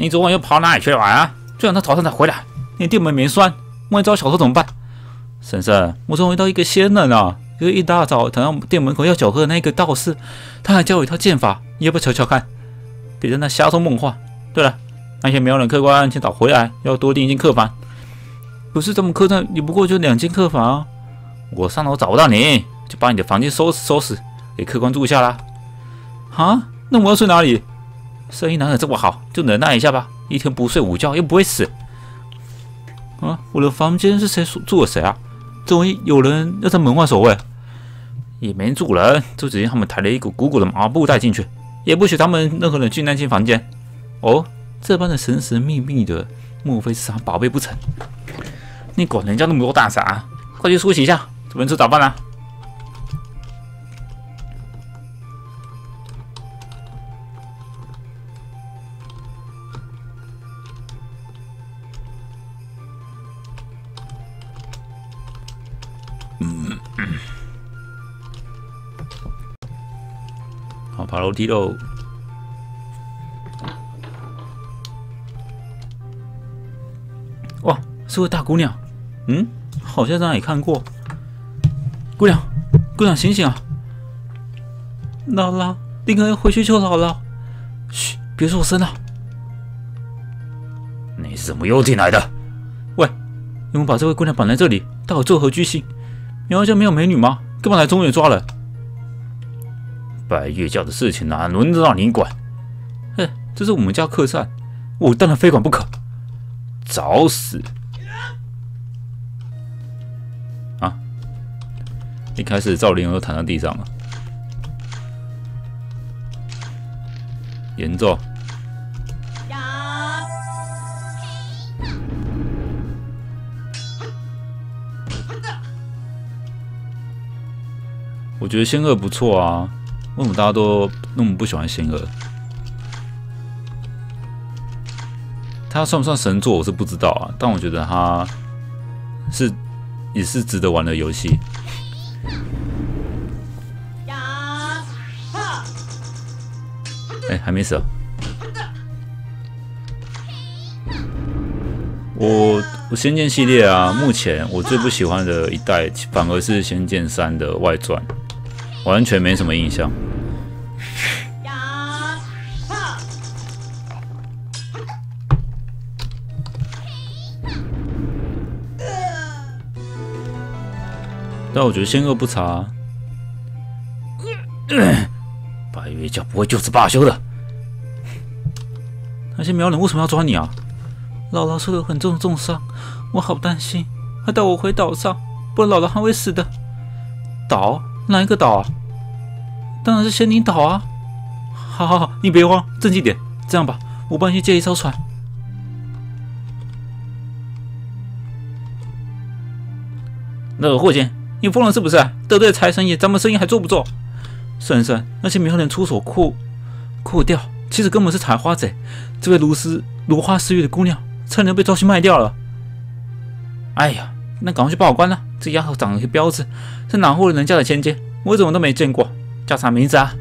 你昨晚又跑哪里去了啊？就让他早上才回来，你店门没栓，万一遭小偷怎么办？婶婶，我昨晚遇到一个仙人啊，就是一大早躺到店门口要酒喝的那个道士，他还教我一套剑法，你要不要瞧瞧看？别在那瞎说梦话。对了，那些苗人客官请早回来，要多订一间客房。不是这么客栈，你不过就两间客房。我上楼找不到你，就把你的房间收拾收拾，给客官住下啦。啊？那我要睡哪里？生意哪有这么好？就忍耐一下吧，一天不睡午觉又不会死。啊，我的房间是谁住了谁啊？怎么有人要在门外守卫？也没人住人，就只见他们抬了一股鼓鼓的麻布袋进去，也不许他们任何人进那间房间。哦，这般的神神秘秘的，莫非是啥宝贝不成？你管人家那么多大啥？快去梳洗一下，准备吃早饭了。爬楼梯喽。哇，是位大姑娘。嗯，好像在哪里看过。姑娘，姑娘，醒醒啊！姥姥，你可要回去救姥姥。嘘，别说声了。你是怎么又进来的？喂，你们把这位姑娘绑在这里，到底作何居心？苗家没有美女吗？干嘛来中原抓人？白月教的事情哪轮得到你管？哼，这是我们家客栈，我当然非管不可。找死！啊！一开始赵灵儿都躺在地上了，严重。我觉得仙鹤不错啊，为什么大家都那么不喜欢仙鹤？他算不算神作，我是不知道啊，但我觉得他是也是值得玩的游戏。哎，还没死。我我仙剑系列啊，目前我最不喜欢的一代，反而是仙剑三的外传。完全没什么印象。但我觉得先恶不差。白月教不会就此罢休的。那些苗人为什么要抓你啊？姥姥受了很重的重伤，我好担心。快带我回岛上，不然姥姥还会死的。岛？哪一个岛啊？当然是仙灵岛啊！好好好，你别慌，镇静点。这样吧，我帮你去借一艘船。那个霍金，你疯了是不是？得罪财神爷，咱们生意还做不做？算算，那些苗人出手阔阔掉，其实根本是采花贼。这位如诗如花似玉的姑娘，差点被抓去卖掉了。哎呀，那赶快去报官了。这丫头长了些标致，是哪户人家的千金？我怎么都没见过。叫啥名字啊？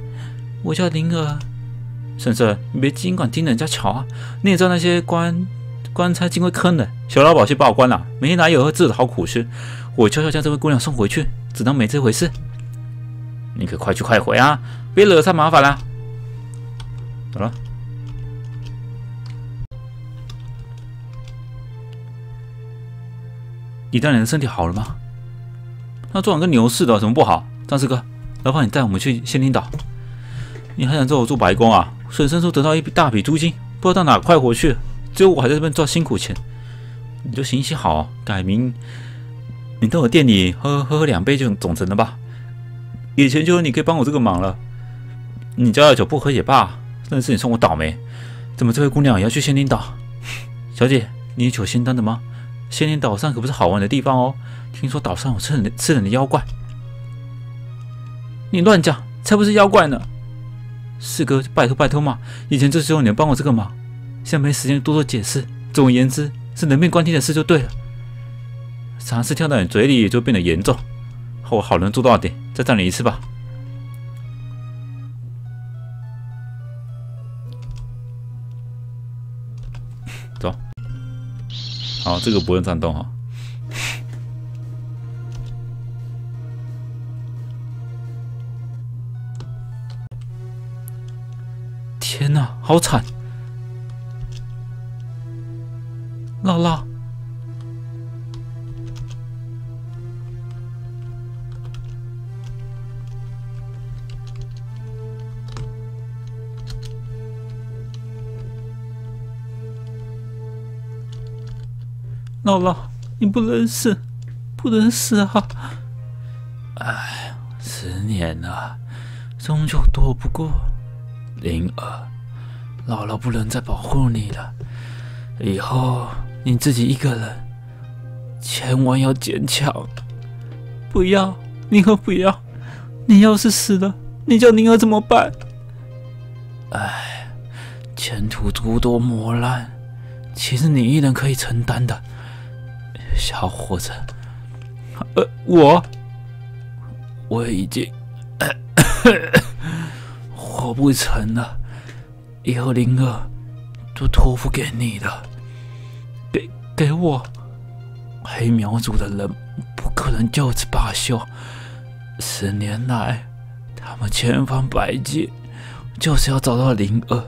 我叫灵儿。婶婶，你别尽管盯着人家瞧啊！你也知道那些官官差尽会坑的。小老鸨去报官了，每天哪有会治的好苦吃？我悄悄将这位姑娘送回去，只当没这回事。你可快去快回啊！别惹上麻烦了。走了。你大人的身体好了吗？他昨晚跟牛似的，怎么不好？张四哥，老板你带我们去仙灵岛。你还想叫我做白工啊？婶婶说得到一笔大笔租金，不知道到哪快活去。只有我还在这边赚辛苦钱。你就行行好，改名，你到我店里喝喝喝两杯就总成了吧？以前就说你可以帮我这个忙了。你家的酒不喝也罢，但是你算我倒霉。怎么这位姑娘也要去仙灵岛？小姐，你有酒仙丹的吗？仙灵岛上可不是好玩的地方哦。听说岛上有吃人的吃人的妖怪，你乱讲，才不是妖怪呢！四哥，拜托拜托嘛，以前就只有你能帮我这个忙，现在没时间多做解释。总而言之，是人命关天的事就对了。尝试跳到你嘴里就变得严重，我好人做到底，再赞你一次吧。走。好，这个不用战斗哈。天哪，好惨！姥姥。姥姥，你不能死，不能死啊！哎，十年了，终究躲不过。灵儿，姥姥不能再保护你了。以后你自己一个人，千万要坚强。不要，宁儿不要。你要是死了，你叫宁儿怎么办？哎，前途诸多磨难，其实你一人可以承担的。小伙子，呃，我我已经 活不成了，以后灵儿都托付给你了，给给我。黑苗族的人不可能就此罢休，十年来他们千方百计就是要找到灵儿，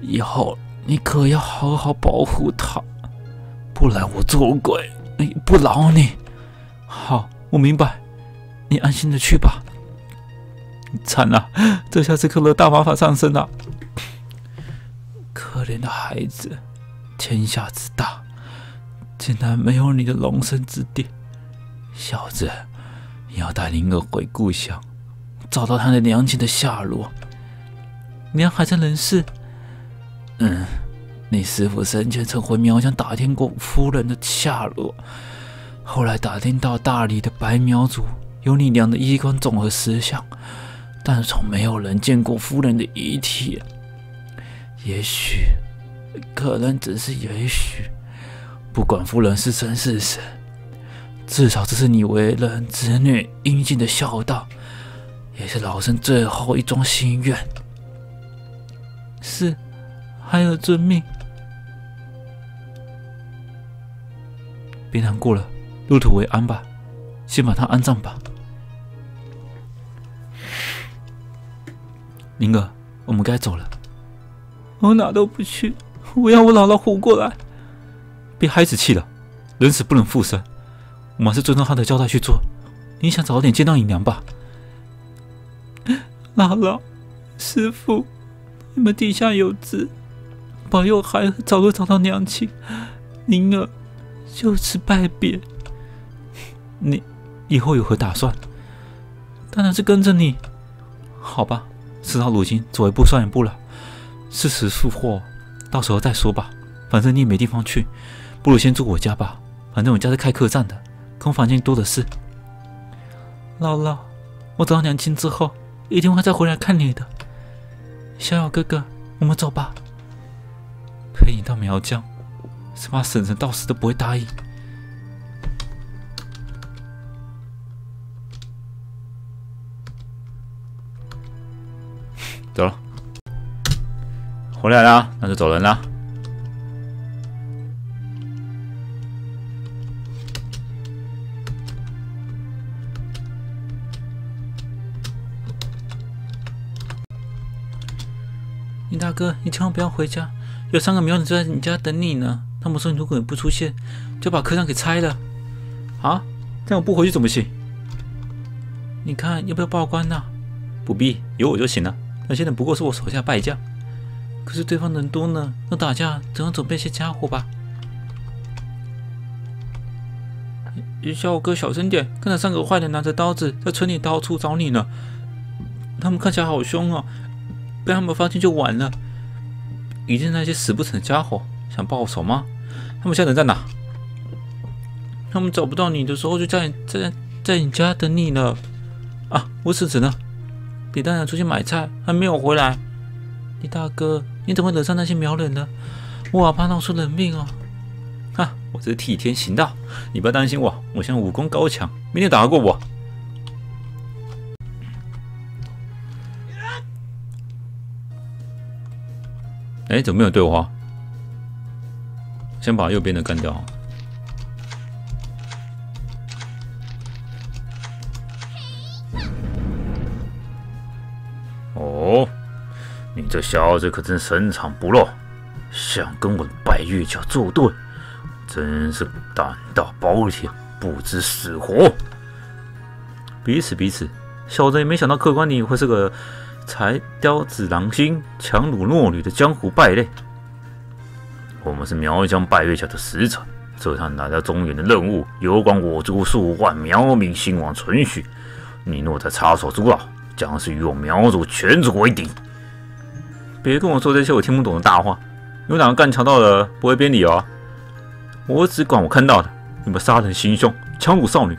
以后你可要好好保护她。不然我做鬼不饶你。好，我明白，你安心的去吧。惨了，这下子可乐大麻烦上身了。可怜的孩子，天下之大，竟然没有你的容身之地。小子，你要带灵儿回故乡，找到他的娘亲的下落。娘还在人世。嗯。你师傅生前曾回苗疆打听过夫人的下落，后来打听到大理的白苗族有你娘的衣冠冢和石像，但从没有人见过夫人的遗体。也许，可能只是也许，不管夫人是生是死，至少这是你为人子女应尽的孝道，也是老身最后一桩心愿。是，还有遵命。别难过了，入土为安吧，先把他安葬吧。宁儿，我们该走了。我哪都不去，我要我姥姥活过来。别孩子气了，人死不能复生，我们还是遵照他的交代去做。你想早点见到你娘吧？姥姥，师傅，你们地下有知，保佑孩儿早日找到娘亲。宁儿。就此拜别，你以后有何打算？当然是跟着你。好吧，事到如今，走一步算一步了。事实复祸，到时候再说吧。反正你也没地方去，不如先住我家吧。反正我家是开客栈的，空房间多的是。姥姥，我找到娘亲之后，一定会再回来看你的。逍遥哥哥，我们走吧。陪你到苗疆。是怕婶婶到死都不会答应。走了，回来了，那就走人了。林大哥，你千万不要回家，有三个苗子在你家等你呢。他们说：“如果你不出现，就把客栈给拆了。”啊，这样我不回去怎么行？你看要不要报官呢？不必，有我就行了。那些人不过是我手下败将，可是对方人多呢，要打架总要准备些家伙吧？小五哥，小声点！看到三个坏人拿着刀子在村里到处找你呢，他们看起来好凶哦，被他们发现就完了。一定是那些死不成的家伙想报仇吗？他们现在人在哪？他们找不到你的时候，就在在在你家等你呢。啊，我婶婶呢？李大娘出去买菜，还没有回来。李大哥，你怎么惹上那些苗人呢？我好怕闹出人命哦。哈，我这是替天行道，你不要担心我，我现在武功高强，明天打得过我。哎，怎么没有对话？先把右边的干掉。这小子可真深藏不露，想跟我的拜月教作对，真是胆大包天，不知死活。彼此彼此，小子也没想到客官你会是个才雕子狼心、强弩弱女的江湖败类。我们是苗疆拜月教的使者，这趟来到中原的任务，有关我族数万苗民兴亡存续。你若再插手阻挠，将是与我苗族全族为敌。别跟我说这些我听不懂的大话。有哪个干强盗的不会编理由？我只管我看到的。你们杀人行凶，强掳少女，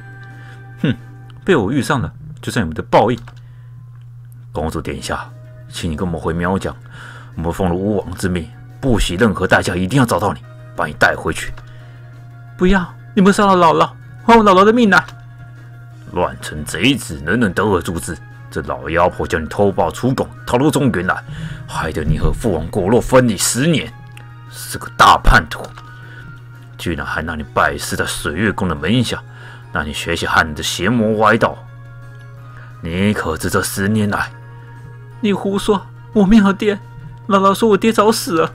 哼，被我遇上了，就是你们的报应。公主殿下，请你跟我们回喵疆，我们奉了巫王之命。不惜任何代价，一定要找到你，把你带回去。不要！你们杀了姥姥，还我姥姥的命呐！乱臣贼子，人人得而诛之。这老妖婆叫你偷宝出宫，逃入中原来，害得你和父王骨肉分离十年，是个大叛徒。居然还让你拜师在水月宫的门下，让你学习汉人的邪魔歪道。你可知这十年来？你胡说！我没有爹，姥姥说我爹早死了。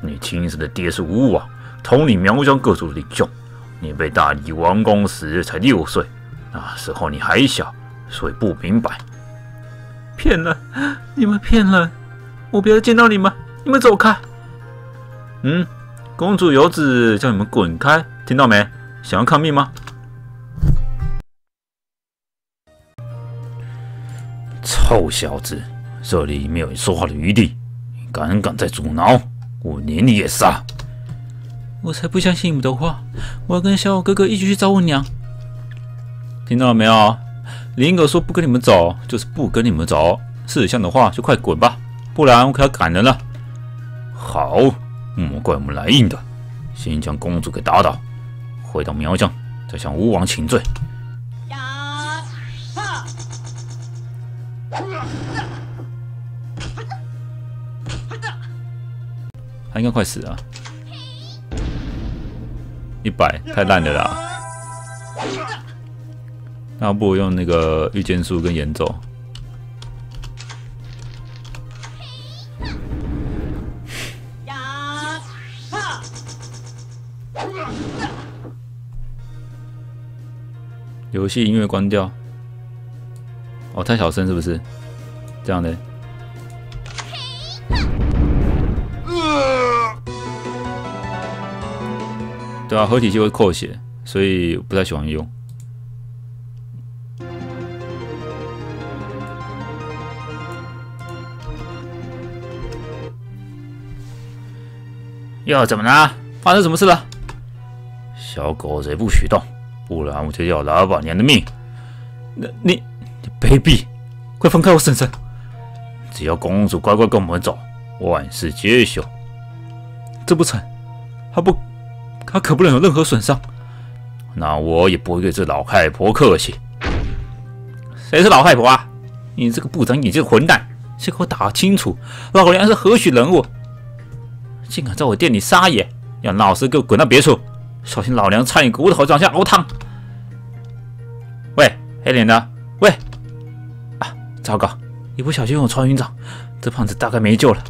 你亲生的爹是吴王，统领苗疆各族的领袖。你被大理王宫时才六岁，那时候你还小，所以不明白。骗了！你们骗了！我不要见到你们！你们走开！嗯，公主有旨，叫你们滚开，听到没？想要抗命吗？臭小子，这里没有你说话的余地，你敢敢再阻挠！我连你也杀！我才不相信你们的话！我要跟小五哥哥一起去找我娘。听到了没有？林哥说不跟你们走，就是不跟你们走。是这样的话，就快滚吧，不然我可要赶人了。好，莫怪我们来硬的，先将公主给打倒，回到苗疆，再向吴王请罪。他应该快死了，一百太烂了啦！那不如用那个御剑术跟演奏。游戏音乐关掉。哦，太小声是不是？这样的。对啊，合体就会扣血，所以不太喜欢用。又怎么了？发生什么事了？小狗贼不许动，不然我就要老板娘的命！那你，你卑鄙！快放开我婶婶！只要公主乖乖跟我们走，万事皆休。这不成，他不。他可不能有任何损伤，那我也不会对这老太婆客气。谁是老太婆啊？你这个不长眼睛的混蛋，先给我打清楚，老娘是何许人物？竟敢在我店里撒野！要老实，给我滚到别处，小心老娘差你骨头往下熬汤！喂，黑脸的，喂！啊，糟糕，一不小心我穿云掌，这胖子大概没救了。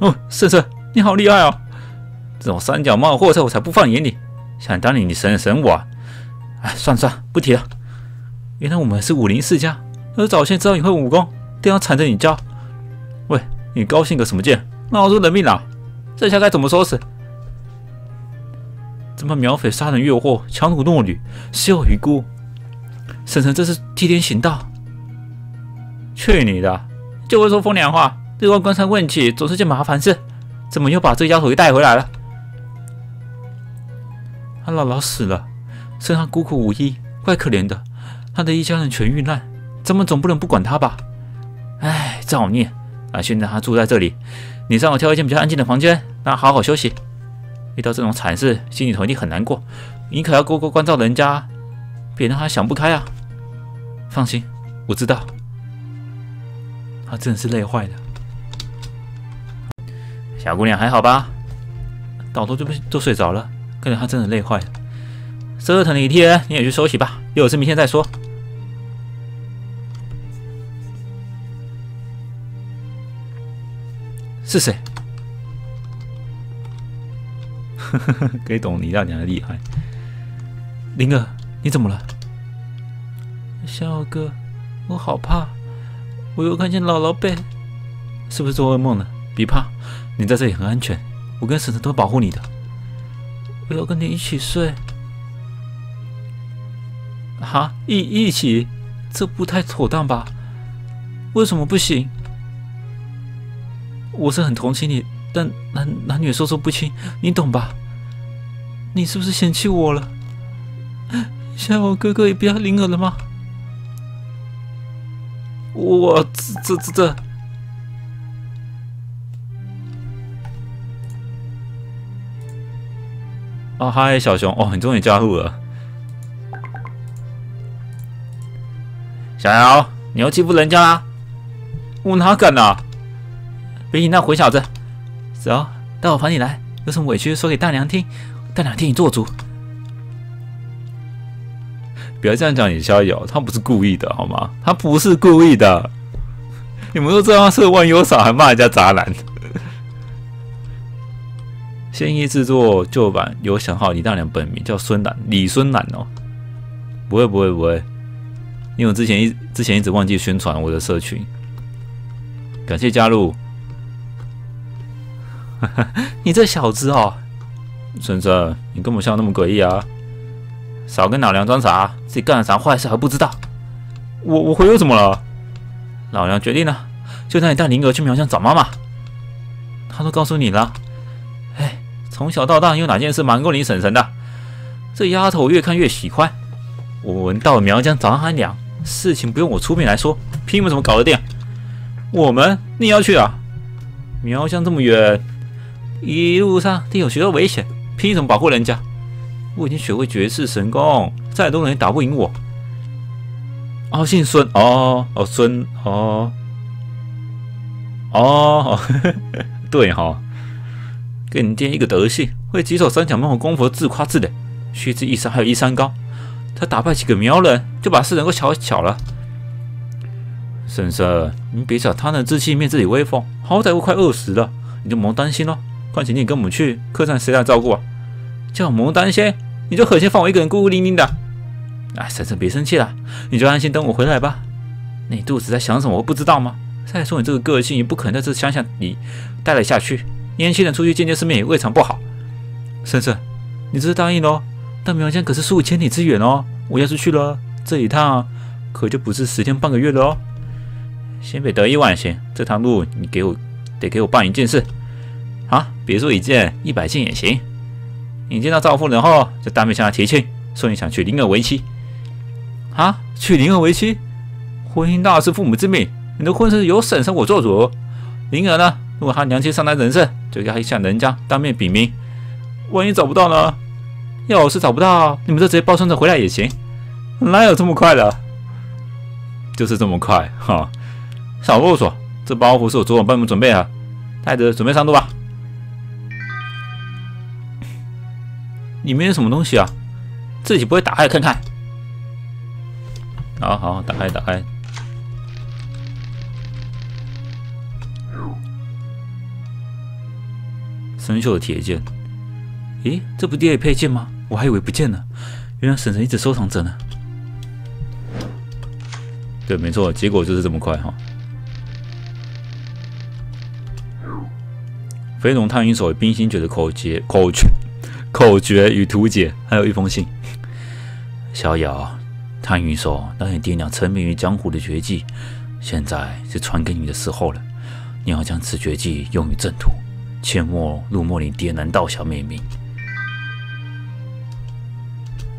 哦，婶婶，你好厉害哦！这种三脚猫货色我才不放眼里，想当年你神神我，哎，算了算了，不提了。原来我们是武林世家，要是早先知道你会武功，定要缠着你教。喂，你高兴个什么劲？闹出人命了，这下该怎么收拾？怎么苗匪杀人越货，强掳弱女，死有余辜？婶婶这是替天行道？去你的！就会说风凉话，日光关山问起总是件麻烦事，怎么又把这丫头给带回来了？他姥姥死了，剩他孤苦无依，怪可怜的。他的一家人全遇难，咱们总不能不管他吧？哎，造孽！啊，现在他住在这里，你让我挑一间比较安静的房间，让他好好休息。遇到这种惨事，心里头一定很难过。你可要多多关照人家，别让他想不开啊！放心，我知道。他真的是累坏了。小姑娘还好吧？倒头就不都睡着了，看来他真的累坏了。折腾了一天，你也去休息吧，有事明天再说。是谁？呵呵呵，可以懂你大娘的厉害。灵儿，你怎么了？小哥，我好怕，我又看见姥姥被……是不是做噩梦了？别怕，你在这里很安全，我跟婶婶都会保护你的。我要跟你一起睡。哈，一一起，这不太妥当吧？为什么不行？我是很同情你，但男男女授受不亲，你懂吧？你是不是嫌弃我了？小哥哥也不要灵儿了吗？我这这这这……哦，嗨，小熊，哦，你终于加入了。小瑶，你又欺负人家啦？我哪敢啊！别你那混小子，走，到我房里来，有什么委屈说给大娘听，大娘替你做主。不要这样讲，你逍遥，他不是故意的，好吗？他不是故意的。你们都知道他是万忧少，还骂人家渣男。现役制作旧版有想好李大娘本名叫孙楠，李孙楠哦。不会不会不会。因为我之前一之前一直忘记宣传我的社群，感谢加入。你这小子哦，孙孙，你根本笑那么诡异啊！少跟老娘装傻，自己干了啥坏事还不知道？我我回又怎么了？老娘决定了，就让你带灵儿去苗疆找妈妈。他都告诉你了。哎，从小到大有哪件事瞒过你婶婶的？这丫头越看越喜欢。我们到苗疆找他娘。事情不用我出面来说，凭什么搞得定？我们你要去啊？苗疆这么远，一路上都有许多危险，凭什么保护人家？我已经学会绝世神功，再多人也打不赢我。哦，姓孙哦哦孙哦哦，对哈，跟你爹一个德性，会几手三脚猫功夫自夸自擂，须知一山还有一山高。他打败几个苗人，就把事能够小小了。婶婶，你别小他人志气，灭自己威风。好歹我快饿死了，你就莫担心了。况且你跟我们去客栈，谁来照顾啊？叫我莫担心，你就狠心放我一个人孤孤零零的。哎，婶婶别生气了，你就安心等我回来吧。你肚子在想什么，我不知道吗？再说你这个个性，也不可能在这乡下里待了下去。年轻人出去见见世面也未尝不好。婶婶，你这是答应喽？但苗疆可是数千里之远哦，我要是去了这一趟，可就不是十天半个月了哦。先别得意忘形，这趟路你给我得给我办一件事啊！别说一件，一百件也行。你见到赵夫人后，就当面向她提亲，说你想娶灵儿为妻。啊，娶灵儿为妻？婚姻大事，父母之命，你的婚事由婶婶我做主。灵儿呢？如果她娘亲上来人世，就要向人家当面禀明。万一找不到呢？要是找不到，你们就直接包孙子回来也行，哪有这么快的？就是这么快哈！少啰嗦，这包袱是我昨晚帮你们准备的，带着准备上路吧。里面有什么东西啊？自己不会打开看看？好好，打开打开。生锈的铁剑，咦，这不第二配件吗？我还以为不见了，原来婶婶一直收藏着呢。对，没错，结果就是这么快哈。飞龙探云手冰心诀的口诀、口诀、口诀与图解，还有一封信。逍遥，探云手让你爹娘沉迷于江湖的绝技，现在是传给你的时候了。你要将此绝技用于正途，切莫辱没你爹娘道小美名。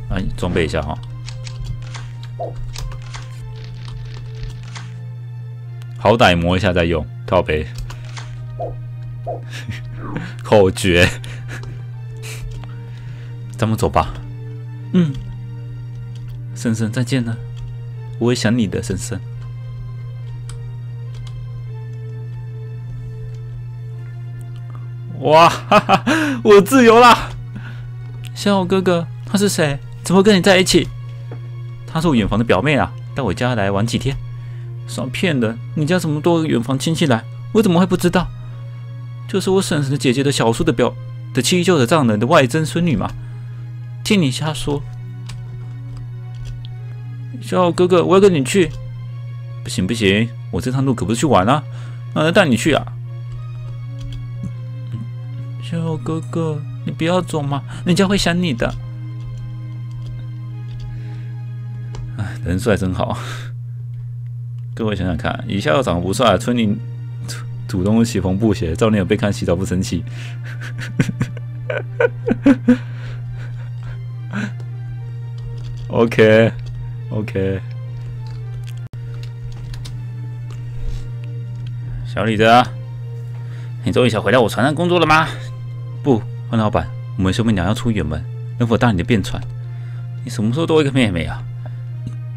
哎，装备一下哈，好歹磨一下再用。靠背，口诀，咱们走吧。嗯，深深再见了，我会想你的，深深。哇哈哈，我自由啦！小友哥哥，他是谁？怎么跟你在一起？她是我远房的表妹啊，到我家来玩几天。少骗人！你家这么多远房亲戚来，我怎么会不知道？就是我婶婶的姐姐的小叔的表的七舅的丈人的外曾孙女嘛。听你瞎说！小哥哥，我要跟你去。不行不行，我这趟路可不是去玩啊，哪能带你去啊？小哥哥，你不要走嘛，人家会想你的。哎，人帅真好。各位想想看，以下要长得不帅，村里主动洗红布鞋，照例有被看洗澡不生气。OK，OK。小李子，你终于想回到我船上工作了吗？不，黄老板，我们兄妹俩要出远门，能否搭你的便船？你什么时候多一个妹妹啊？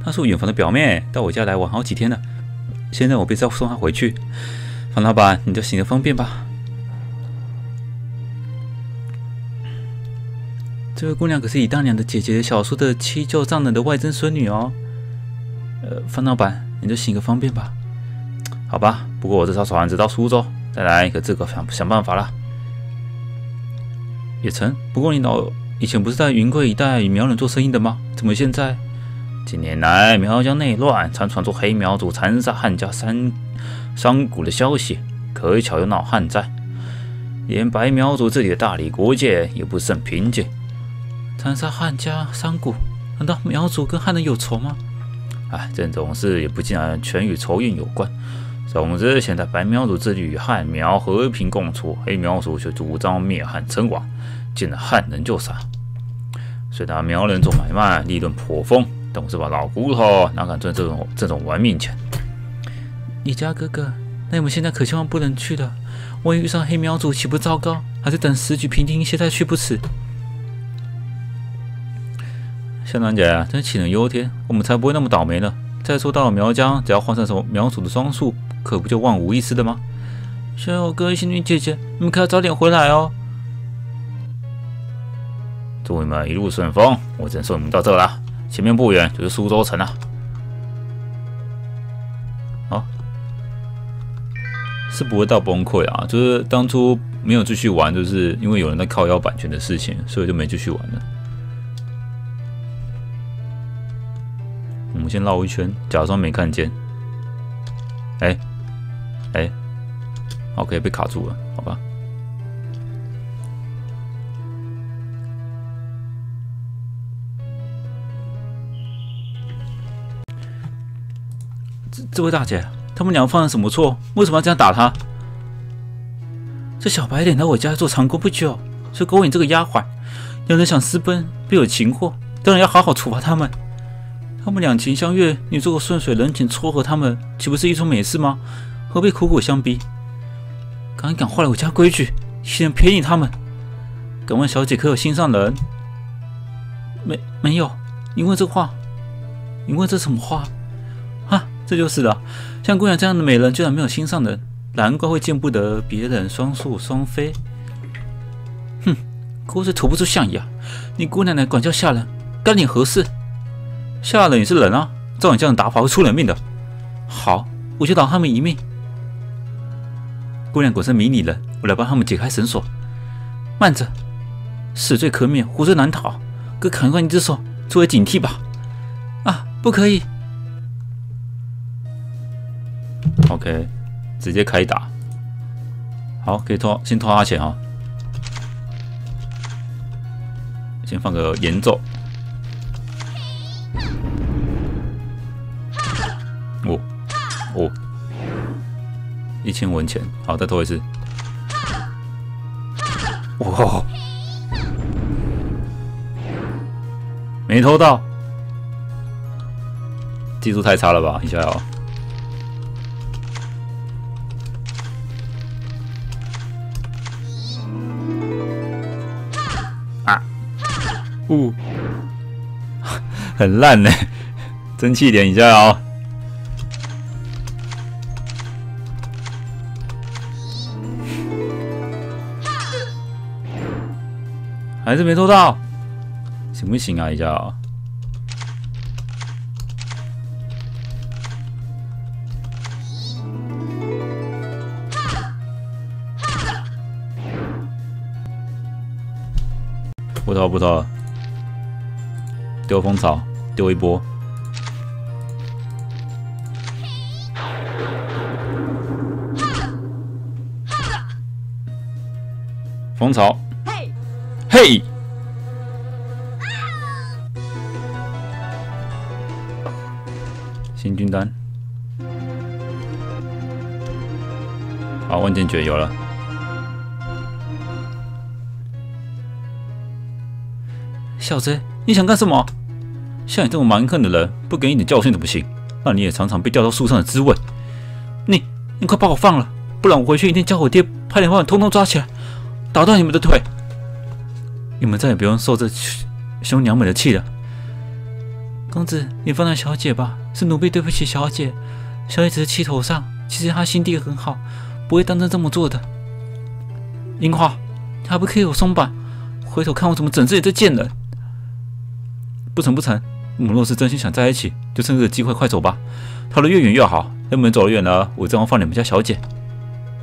她是我远房的表妹，到我家来玩好几天了。现在我必须要送她回去，方老板，你就行个方便吧。这位姑娘可是以大娘的姐姐小叔的七舅丈人的外曾孙女哦。呃，方老板，你就行个方便吧。好吧，不过我这艘船只到苏州，再来可自个想想办法了。也成，不过你老以前不是在云贵一带与苗人做生意的吗？怎么现在？近年来，苗疆内乱，常传出黑苗族残杀汉家山商贾的消息，可巧有老汉在，连白苗族这里的大理国界也不甚平静。残杀汉家商贾，难道苗族跟汉人有仇吗？哎，这种事也不尽然全与仇怨有关。总之，现在白苗族这里与汉苗和平共处，黑苗族却主张灭汉称王，见了汉人就杀。虽然苗人做买卖利润颇丰。但我是把老骨头，哪敢赚这种这种玩命钱？李家哥哥，那你们现在可千万不能去了，万一遇上黑苗族，岂不糟糕？还是等时局平定一些再去不迟。香兰姐，真杞人忧天，我们才不会那么倒霉呢。再说到了苗疆，只要换上什么苗族的装束，可不就万无一失的吗？小友哥、仙女姐姐，你们可要早点回来哦。祝你们一路顺风，我只能送你们到这了。前面不远就是苏州城了。好，是不会到崩溃啊，就是当初没有继续玩，就是因为有人在靠腰版权的事情，所以就没继续玩了。先绕一圈，假装没看见。哎，哎，OK，被卡住了，好吧。这这位大姐，他们俩犯了什么错？为什么要这样打他？这小白脸来我家做长工不久，就勾引这个丫鬟，两人想私奔，必有情祸，当然要好好处罚他们。他们两情相悦，你做个顺水人情撮合他们，岂不是一桩美事吗？何必苦苦相逼？敢敢坏了我家规矩，欺人便宜他们？敢问小姐可有心上人？没没有？你问这话，你问这什么话？啊这就是了，像姑娘这样的美人，居然没有心上人，难怪会见不得别人双宿双飞。哼，狗嘴吐不出象牙，你姑奶奶管教下人，干你何事？下人也是人啊，照你这样打法会出人命的。好，我就饶他们一命。姑娘果真迷你了，我来帮他们解开绳索。慢着，死罪可免，活罪难逃，哥砍断一只手作为警惕吧。啊，不可以。OK，直接开打。好，可以拖，先拖他钱哈。先放个演奏。哦哦，一千文钱。好，再拖一次。哇，没偷到，技术太差了吧？一下要。很烂呢，争气点一下哦。还是没偷到，行不行啊？一下。不偷不偷，丢蜂草，丢一波。蜂草，嘿，新军单，好，万剑诀有了。小子，你想干什么？像你这么蛮横的人，不给你点教训都不行。那你也尝尝被吊到树上的滋味。你，你快把我放了，不然我回去一定叫我爹派人把你通通抓起来，打断你们的腿。你们再也不用受这凶娘们的气了。公子，你放了小姐吧，是奴婢对不起小姐。小姐只是气头上，其实她心地很好，不会当真这么做的。樱花，还不给我松绑？回头看我怎么整治你这贱人！不成不成，我们若是真心想在一起，就趁这个机会快走吧，逃得越远越好。要不然走得远了，我正好放你们家小姐。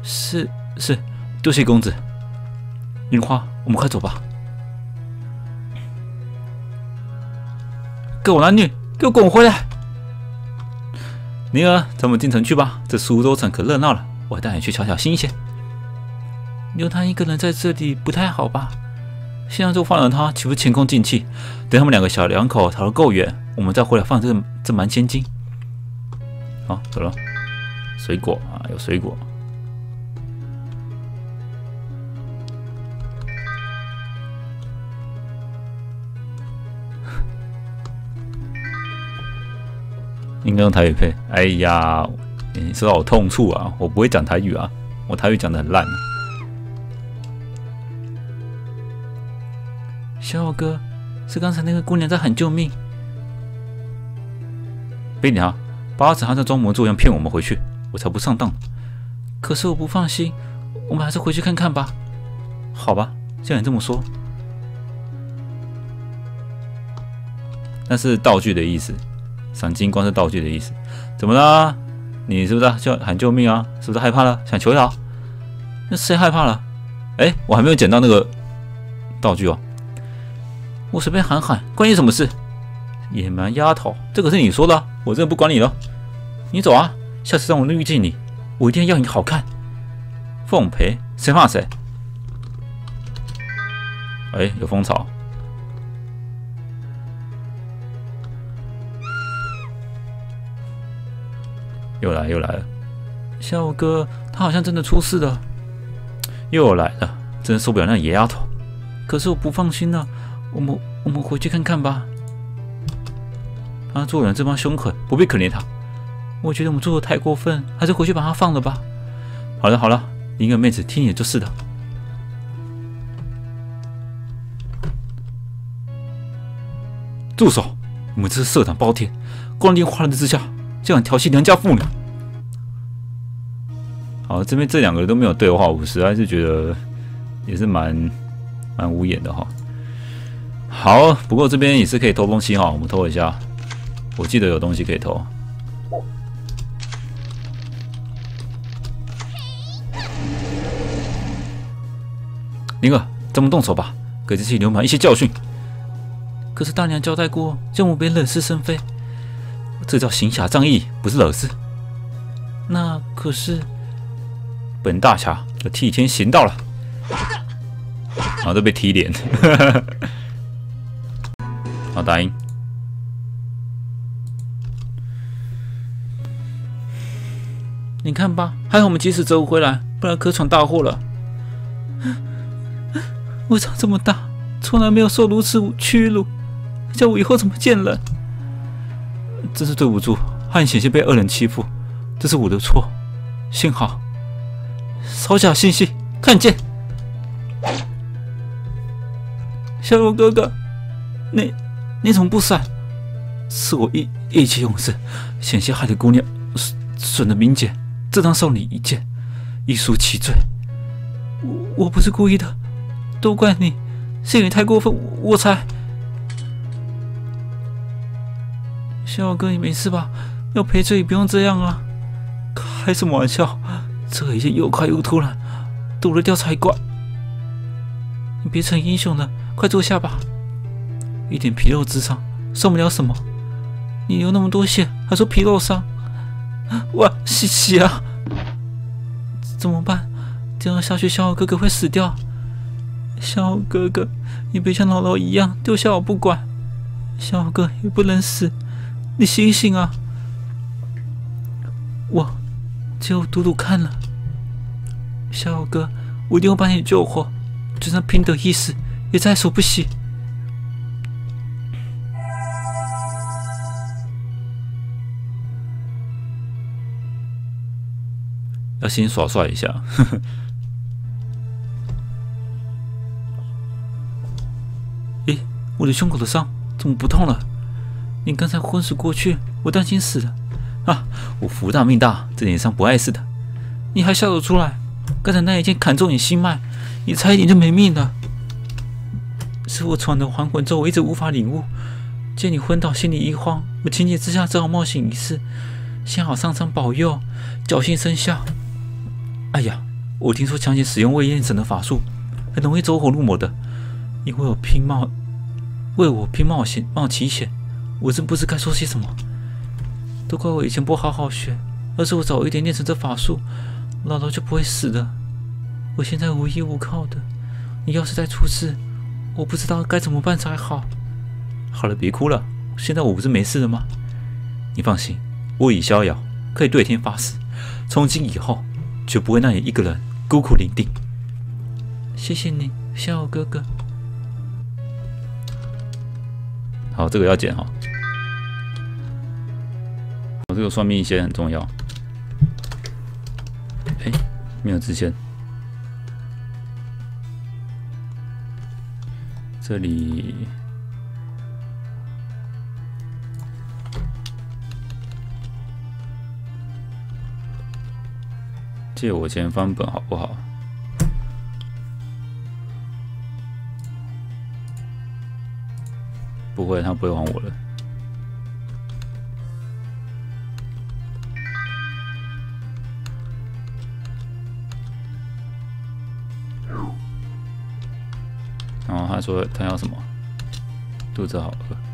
是是，多谢公子。樱花，我们快走吧。狗男女，给我滚回来！宁儿，咱们进城去吧，这苏州城可热闹了，我带你去瞧瞧新鲜。留他一个人在这里不太好吧？现在就放了他，岂不前功尽弃？等他们两个小两口逃得够远，我们再回来放这这蛮千金。好，走了。水果啊，有水果。应该用台语配。哎呀，你说到我痛处啊！我不会讲台语啊，我台语讲的很烂。小五哥，是刚才那个姑娘在喊救命。别理他，八子还在装模作样骗我们回去，我才不上当。可是我不放心，我们还是回去看看吧。好吧，既然你这么说，那是道具的意思，赏金光是道具的意思。怎么了？你是不是叫喊救命啊？是不是害怕了？想求饶？那谁害怕了？哎，我还没有捡到那个道具哦。我随便喊喊，关你什么事？野蛮丫头，这可是你说的，我真的不管你了。你走啊，下次让我遇见你，我一定要你好看。奉陪，谁怕谁？哎，有蜂草，又来又来了。小五哥，他好像真的出事了，又来了，真受不了那野丫头。可是我不放心呢。我们我们回去看看吧。他做人这帮凶狠，不必可怜他。我觉得我们做的太过分，还是回去把他放了吧。好了好了，一个妹子听你就是的。住手！你们这是色胆包天，光天化日之下就想调戏良家妇女。好，这边这两个人都没有对话，我实在是觉得也是蛮蛮无言的哈。好，不过这边也是可以偷东西哈，我们偷一下。我记得有东西可以偷。林儿，咱们动手吧，给这些流氓一些教训。可是大娘交代过，叫我别惹是生非，这叫行侠仗义，不是惹事。那可是本大侠要替天行道了。然后都被踢脸。好，答应。你看吧，还好我们及时折回来，不然可闯大祸了。我长这么大，从来没有受如此屈辱，叫我以后怎么见人？真是对不住，害你险些被恶人欺负，这是我的错。幸好，手下信息看见，小龙哥哥，你。你怎么不闪？是我意意气用事，险些害了姑娘损损了名节，这当受你一剑，一赎其罪。我我不是故意的，都怪你，是你太过分，我才。逍遥哥，你没事吧？要赔罪也不用这样啊！开什么玩笑？这一切又快又突然，躲得掉才怪。你别逞英雄了，快坐下吧。一点皮肉之伤，算不了什么。你流那么多血，还说皮肉伤？哇，西西啊！怎么办？这样下去，逍遥哥哥会死掉。逍遥哥哥，你别像姥姥一样丢下我不管。逍遥哥也不能死，你醒醒啊！我只有赌赌看了。逍遥哥，我一定会把你救活，就算拼得一死，也在所不惜。要先耍帅一下。呵呵。诶，我的胸口的伤怎么不痛了？你刚才昏死过去，我担心死了。啊，我福大命大，这点伤不碍事的。你还笑得出来？刚才那一剑砍中你心脉，你差一点就没命了。是我闯的还魂咒，我一直无法领悟。见你昏倒，心里一慌，我情急之下只好冒险一试。幸好上苍保佑，侥幸生效。哎呀，我听说强行使用未验证的法术，很容易走火入魔的。你为我拼冒，为我拼冒险冒奇险，我真不知该说些什么。都怪我以前不好好学，要是我早一点练成这法术，姥姥就不会死的。我现在无依无靠的，你要是再出事，我不知道该怎么办才好。好了，别哭了，现在我不是没事了吗？你放心，我已逍遥，可以对天发誓，从今以后。就不会让你一个人孤苦伶仃。谢谢你，逍遥哥哥。好，这个要剪哈。我这个算命线很重要。哎，没有支线。这里。借我钱翻本好不好？不会，他不会还我了。然后他说他要什么？肚子好饿。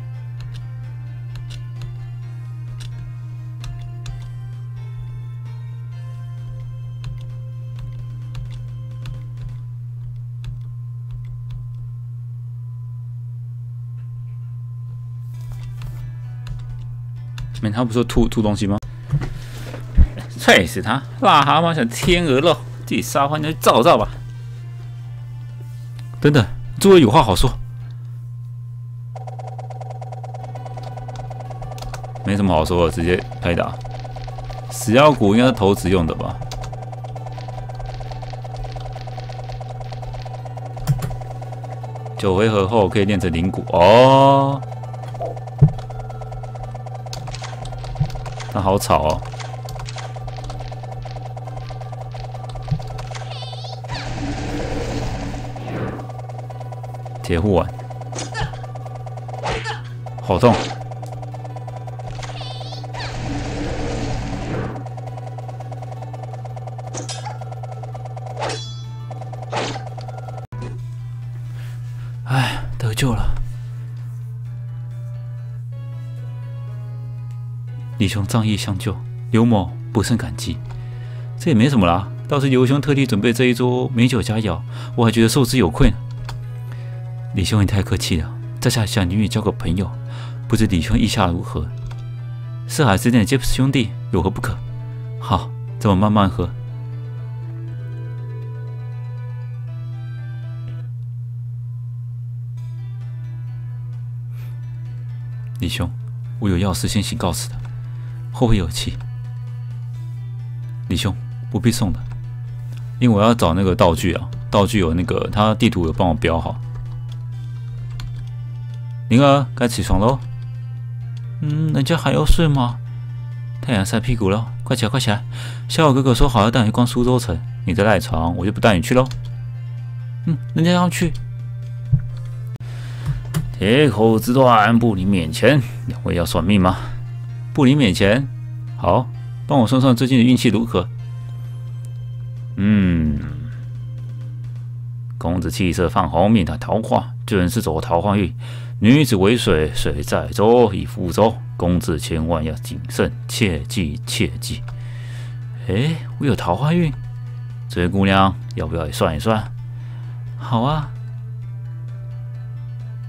他不是说吐吐东西吗？踹死他！癞蛤蟆想天鹅肉，自己撒欢就去照照吧。等等，诸位有话好说。没什么好说的，直接开打。死妖骨应该是投掷用的吧？九回合后可以练成灵骨哦。好吵哦！铁护腕，好痛！李兄仗义相救，刘某不胜感激。这也没什么啦，倒是刘兄特地准备这一桌美酒佳肴，我还觉得受之有愧呢。李兄你太客气了，在下想与你交个朋友，不知李兄意下如何？四海之内的杰普斯兄弟有何不可？好，咱们慢慢喝。李兄，我有要事先行告辞的。后会有期，李兄不必送的，因为我要找那个道具啊，道具有那个他地图有帮我标好。灵儿该起床喽，嗯，人家还要睡吗？太阳晒屁股了，快起来快起来！逍遥哥哥说好要带你逛苏州城，你在赖床，我就不带你去喽。嗯，人家要去，铁口直断，不离免钱。两位要算命吗？不离免钱。好，帮我算算最近的运气如何。嗯，公子气色泛红，面带桃花，居然是走桃花运。女子为水，水载舟，亦覆舟。公子千万要谨慎，切记切记。哎，我有桃花运，这位姑娘要不要也算一算？好啊。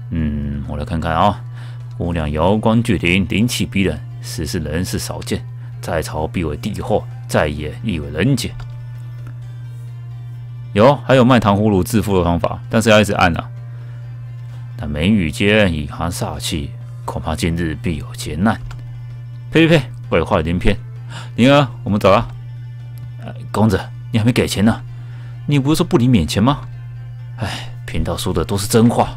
嗯，我来看看啊。姑娘瑶光巨灵，灵气逼人，实是人世少见。在朝必为帝祸，在野亦为人杰。有，还有卖糖葫芦致富的方法，但是要一直按啊。但眉宇间隐含煞气，恐怕今日必有劫难。呸呸呸，鬼话连篇。灵儿，我们走了。公子，你还没给钱呢。你不是说不离免钱吗？哎，贫道说的都是真话。